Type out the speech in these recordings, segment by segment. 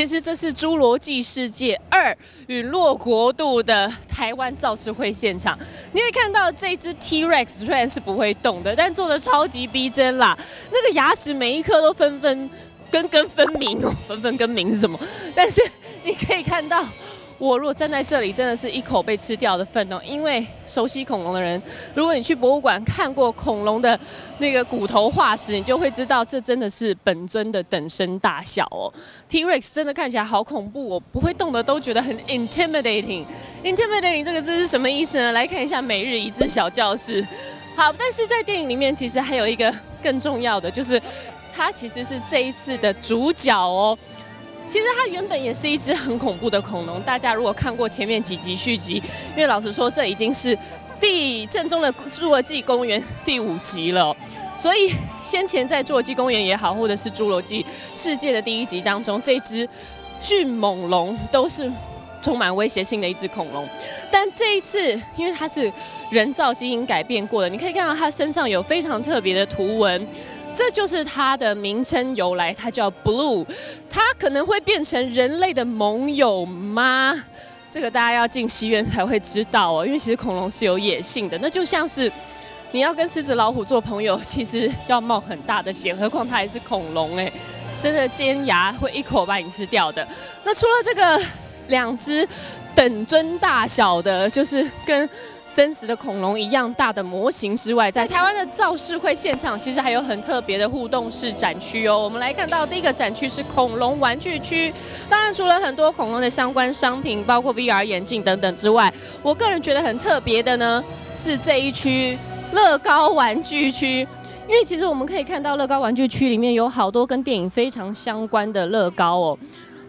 其实这是《侏罗纪世界二：陨落国度》的台湾造势会现场。你可以看到这只 T Rex 虽然是不会动的，但做的超级逼真啦。那个牙齿每一颗都分分根根分明，哦，分分根明是什么？但是你可以看到。我如果站在这里，真的是一口被吃掉的份哦。因为熟悉恐龙的人，如果你去博物馆看过恐龙的那个骨头化石，你就会知道这真的是本尊的等身大小哦。T-Rex 真的看起来好恐怖哦，不会动的都觉得很 intimidating。intimidating 这个字是什么意思呢？来看一下每日一字小教室。好，但是在电影里面其实还有一个更重要的，就是它其实是这一次的主角哦。其实它原本也是一只很恐怖的恐龙。大家如果看过前面几集续集，因为老实说，这已经是第正宗的侏罗纪公园第五集了。所以先前在侏罗纪公园也好，或者是侏罗纪世界的第一集当中，这只迅猛龙都是充满威胁性的一只恐龙。但这一次，因为它是人造基因改变过的，你可以看到它身上有非常特别的图文。这就是它的名称由来，它叫 Blue，它可能会变成人类的盟友吗？这个大家要进戏院才会知道哦，因为其实恐龙是有野性的，那就像是你要跟狮子老虎做朋友，其实要冒很大的险，何况它还是恐龙哎，真的尖牙会一口把你吃掉的。那除了这个两只等尊大小的，就是跟。真实的恐龙一样大的模型之外，在台湾的造势会现场，其实还有很特别的互动式展区哦。我们来看到第一个展区是恐龙玩具区，当然除了很多恐龙的相关商品，包括 VR 眼镜等等之外，我个人觉得很特别的呢，是这一区乐高玩具区，因为其实我们可以看到乐高玩具区里面有好多跟电影非常相关的乐高哦。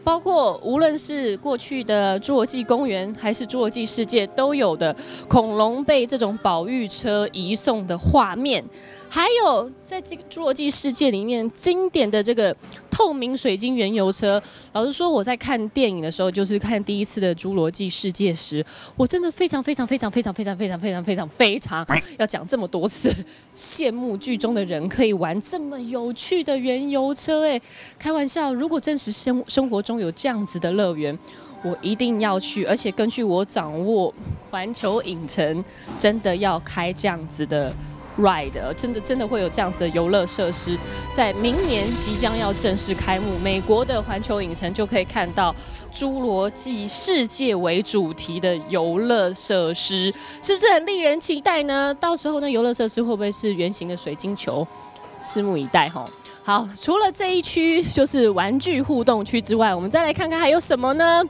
包括无论是过去的侏罗纪公园，还是侏罗纪世界，都有的恐龙被这种保育车移送的画面。还有在这个侏罗纪世界里面经典的这个透明水晶原油车，老实说，我在看电影的时候，就是看第一次的侏罗纪世界时，我真的非常非常非常非常非常非常非常非常非常要讲这么多次，羡慕剧中的人可以玩这么有趣的原油车。哎，开玩笑，如果真实生生活中有这样子的乐园，我一定要去。而且根据我掌握，环球影城真的要开这样子的。Ride 真的真的会有这样子的游乐设施，在明年即将要正式开幕，美国的环球影城就可以看到侏罗纪世界为主题的游乐设施，是不是很令人期待呢？到时候呢，游乐设施会不会是圆形的水晶球？拭目以待哈。好，除了这一区就是玩具互动区之外，我们再来看看还有什么呢？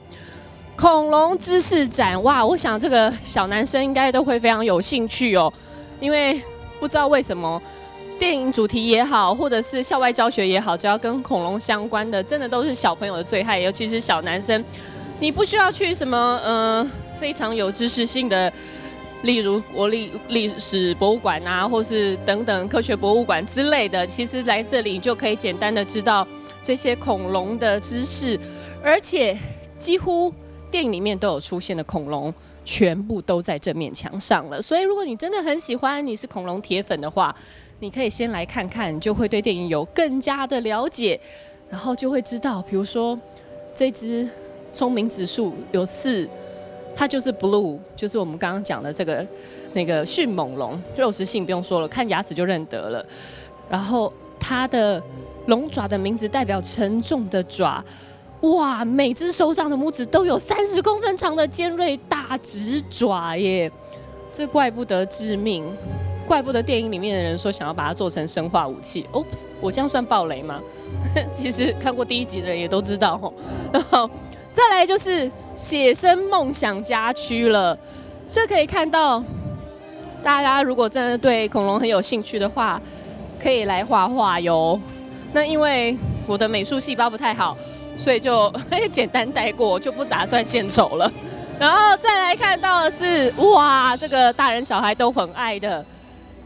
恐龙知识展，哇，我想这个小男生应该都会非常有兴趣哦，因为。不知道为什么，电影主题也好，或者是校外教学也好，只要跟恐龙相关的，真的都是小朋友的最爱，尤其是小男生。你不需要去什么，嗯，非常有知识性的，例如国立历史博物馆啊，或是等等科学博物馆之类的，其实来这里你就可以简单的知道这些恐龙的知识，而且几乎电影里面都有出现的恐龙。全部都在这面墙上了，所以如果你真的很喜欢，你是恐龙铁粉的话，你可以先来看看，就会对电影有更加的了解，然后就会知道，比如说这只聪明指数有四，它就是 blue，就是我们刚刚讲的这个那个迅猛龙，肉食性不用说了，看牙齿就认得了，然后它的龙爪的名字代表沉重的爪。哇，每只手掌的拇指都有三十公分长的尖锐大直爪耶，这怪不得致命，怪不得电影里面的人说想要把它做成生化武器。Oops，我这样算暴雷吗？其实看过第一集的人也都知道吼。然 后再来就是写生梦想家区了，这可以看到，大家如果真的对恐龙很有兴趣的话，可以来画画哟。那因为我的美术细胞不太好。所以就 简单带过，就不打算献丑了。然后再来看到的是，哇，这个大人小孩都很爱的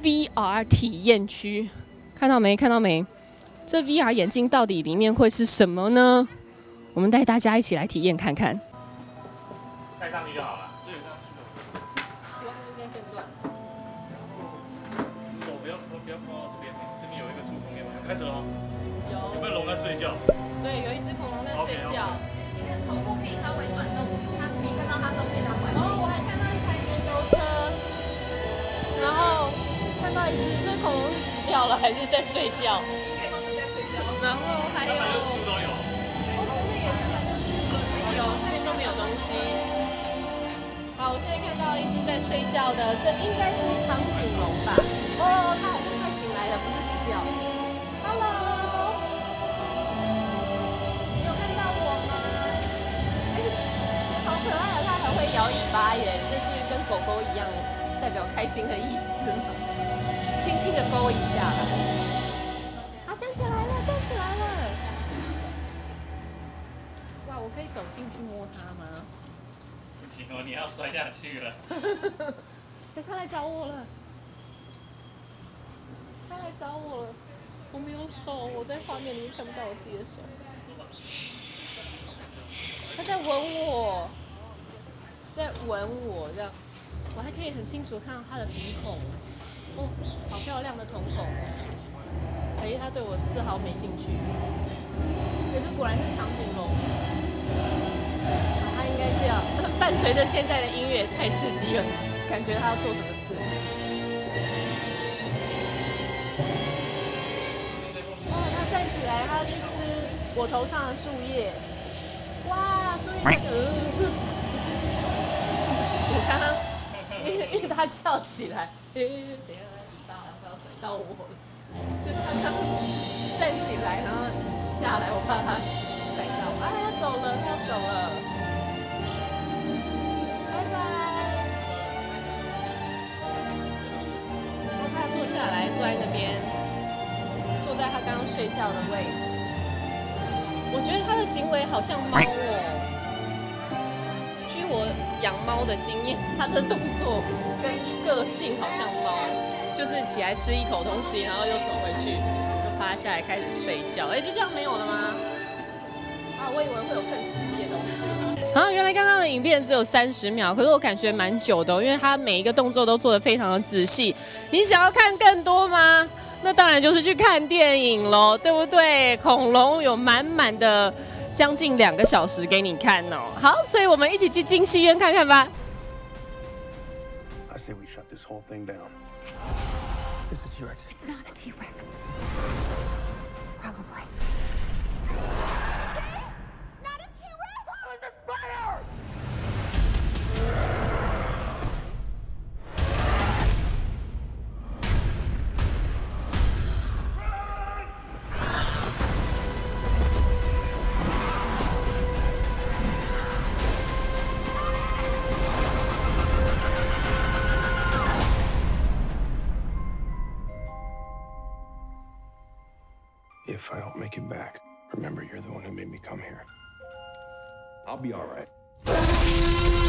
VR 体验区，看到没？看到没？这 VR 眼镜到底里面会是什么呢？我们带大家一起来体验看看。戴上去就好了。不要不要碰到这边，这边有一个触控面板，开始了吗？有没有龙在睡觉？了还是在睡觉？应该都是在睡觉。然后还有，三百六十度都有。哦，真的也三百六十度。有这边都没有东西。好，我现在看到一只在睡觉的，这应该是长颈龙吧？哦，它好像快醒来了，不是死掉。Hello，你有看到我吗？哎，好可爱啊！它还会摇尾巴耶，这是跟狗狗一样，代表开心的意思吗？轻轻的勾一下啦。啊，站起来了，站起来了！哇，我可以走进去摸它吗？不行哦，你要摔下去了。哎，他来找我了，他来找我了，我没有手，我在画面里面看不到我自己的手。他在吻我，在吻我，这样，我还可以很清楚看到他的鼻孔，哦，好漂亮的瞳孔。哎，他对我丝毫没兴趣。可是果然是长颈龙。他应该是要伴随着现在的音乐太刺激了，感觉他要做什么事。哇，他站起来，他要去吃我头上的树叶。哇，树叶，呃，我刚刚 因为因为他翘起来，等一下他尾巴好像要甩到我了，就他刚站起来，然后下来，我怕他甩到，啊，他要走了，他要走了。拜拜。他坐下来，坐在那边，坐在他刚刚睡觉的位置。我觉得他的行为好像猫哦。据我养猫的经验，他的动作跟个性好像猫，就是起来吃一口东西，然后又走回去，又趴下来开始睡觉。哎，就这样没有了吗？啊，我以为会有更刺激的东西。啊，原来刚刚的影片只有三十秒，可是我感觉蛮久的哦、因为它每一个动作都做得非常的仔细。你想要看更多吗？那当然就是去看电影喽，对不对？恐龙有满满的将近两个小时给你看哦。好，所以我们一起去进戏院看看吧。Whole thing down. It's a T-Rex. It's not a T me come here. I'll be all right.